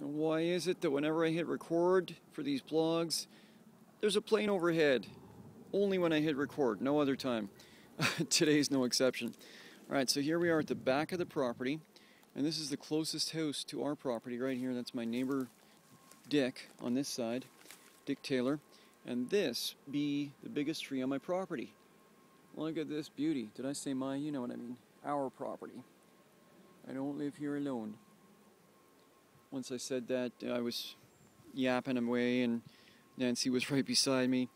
Why is it that whenever I hit record for these blogs, there's a plane overhead? Only when I hit record, no other time. Today's no exception. All right, so here we are at the back of the property, and this is the closest house to our property right here. That's my neighbor Dick on this side, Dick Taylor, and this be the biggest tree on my property. Look at this beauty. Did I say my? You know what I mean. Our property. I don't live here alone once I said that, I was yapping away, and Nancy was right beside me.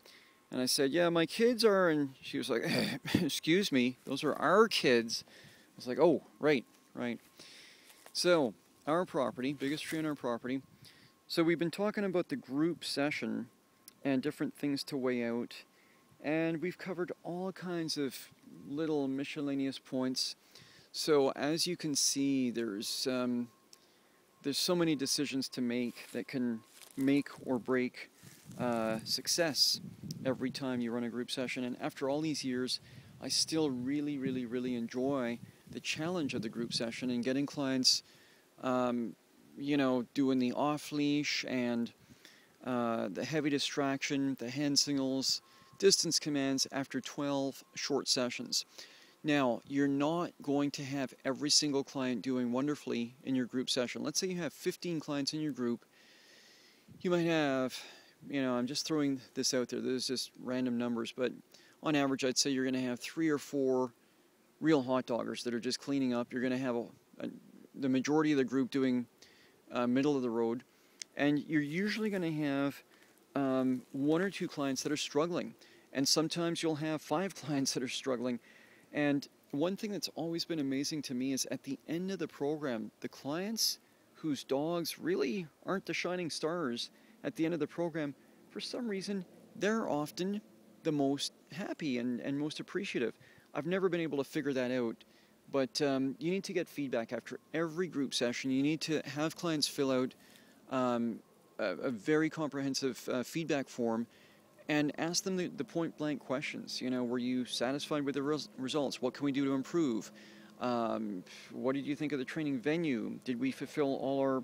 And I said, Yeah, my kids are. And she was like, Excuse me, those are our kids. I was like, Oh, right, right. So, our property, biggest tree on our property. So, we've been talking about the group session and different things to weigh out. And we've covered all kinds of little miscellaneous points. So, as you can see, there's um, there's so many decisions to make that can make or break uh, success every time you run a group session. And after all these years, I still really, really, really enjoy the challenge of the group session and getting clients, um, you know, doing the off leash and uh, the heavy distraction, the hand signals, distance commands after 12 short sessions. Now, you're not going to have every single client doing wonderfully in your group session. Let's say you have 15 clients in your group. You might have, you know, I'm just throwing this out there, there's just random numbers, but on average, I'd say you're going to have three or four real hot doggers that are just cleaning up. You're going to have a, a, the majority of the group doing uh, middle of the road, and you're usually going to have um, one or two clients that are struggling. And sometimes you'll have five clients that are struggling and one thing that's always been amazing to me is at the end of the program, the clients whose dogs really aren't the shining stars at the end of the program, for some reason, they're often the most happy and, and most appreciative. I've never been able to figure that out, but um, you need to get feedback after every group session. You need to have clients fill out um, a, a, very comprehensive uh, feedback form and ask them the, the point blank questions. You know, were you satisfied with the res- results? What can we do to improve? Um, what did you think of the training venue? Did we fulfill all our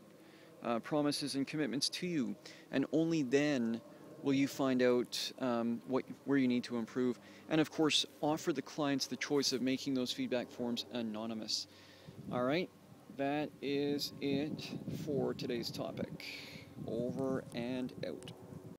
uh, promises and commitments to you? And only then will you find out um, what, where you need to improve. And of course, offer the clients the choice of making those feedback forms anonymous. All right, that is it for today's topic. Over and out.